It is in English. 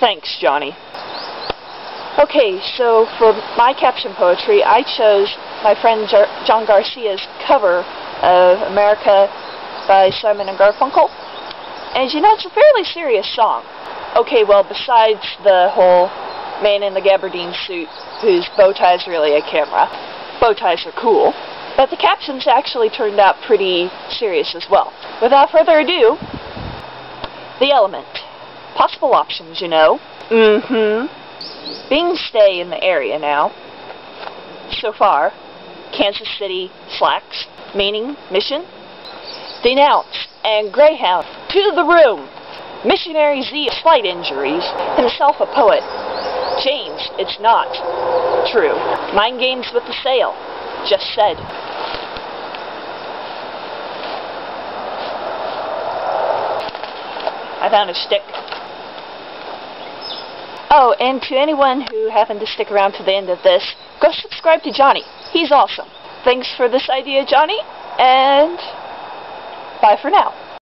Thanks, Jonny. Okay, so for my caption poetry, I chose my friend John Garcia's cover of America by Simon and Garfunkel. And you know, it's a fairly serious song. Okay, well, besides the whole man in the gabardine suit whose bow tie is really a camera, bow ties are cool, but the captions actually turned out pretty serious as well. Without further ado, the element. Possible options, you know. Mm-hmm. Being stay in the area now. So far, Kansas City slacks, meaning mission. Denounce and Greyhound to the room. Missionary Z slight injuries, himself a poet. James, it's not true. Mind games with the sail, just said. I found a stick. Oh, and to anyone who happened to stick around to the end of this, go subscribe to Jonny. He's awesome. Thanks for this idea, Jonny, and bye for now.